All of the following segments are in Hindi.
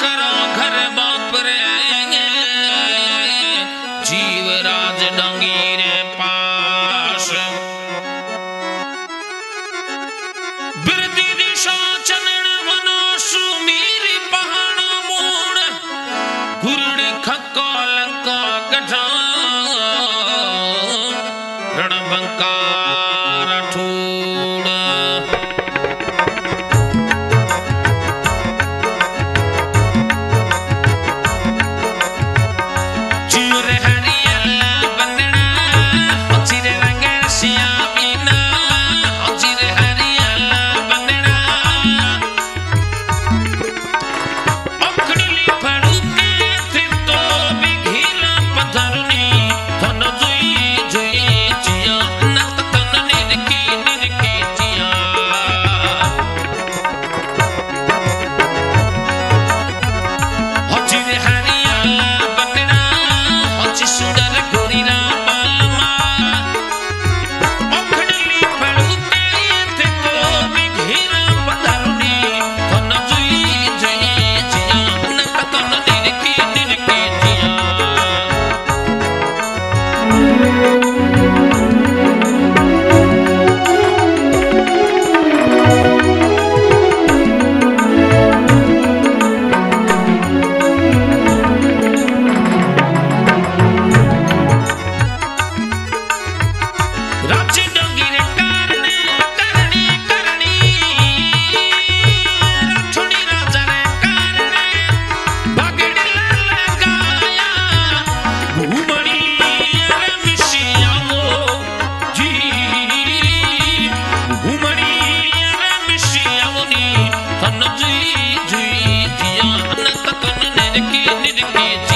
करो घर बाप रे पास। बिरदी दिशा चनण मनो सुमीर पहाड़ मोड़। गुरड़ खको गठा रण बंका जिंदगी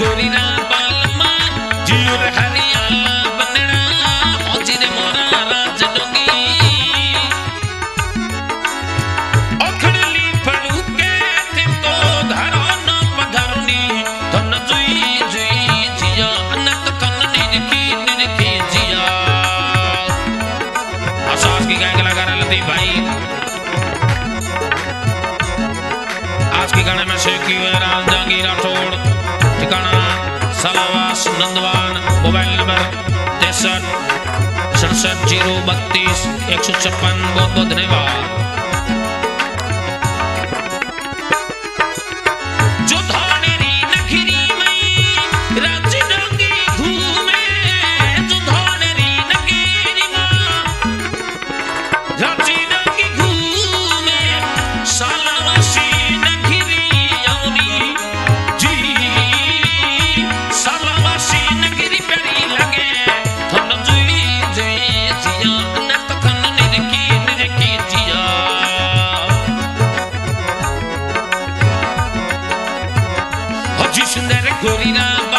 গরিনা। शेखीवर राठौड़ ठिकाना सलावास नंदवान, मोबाइल नंबर तिरसठ, सड़सठ, ज़ीरो बत्तीस, एक सौ छप्पन बहुत बहुत धन्यवाद। Kişinlere korina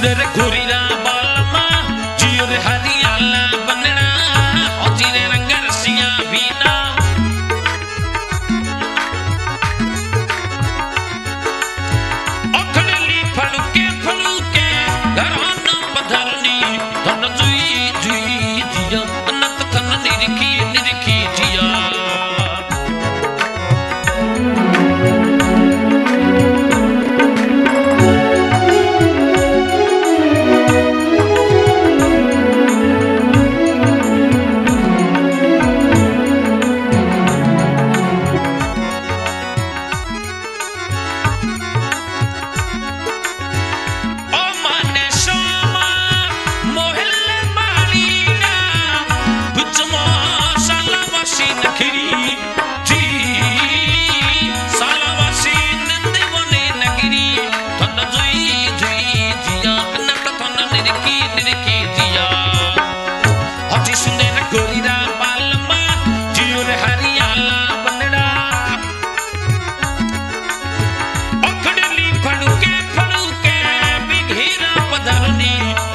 सुंदर गोरीरा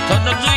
咱咱咱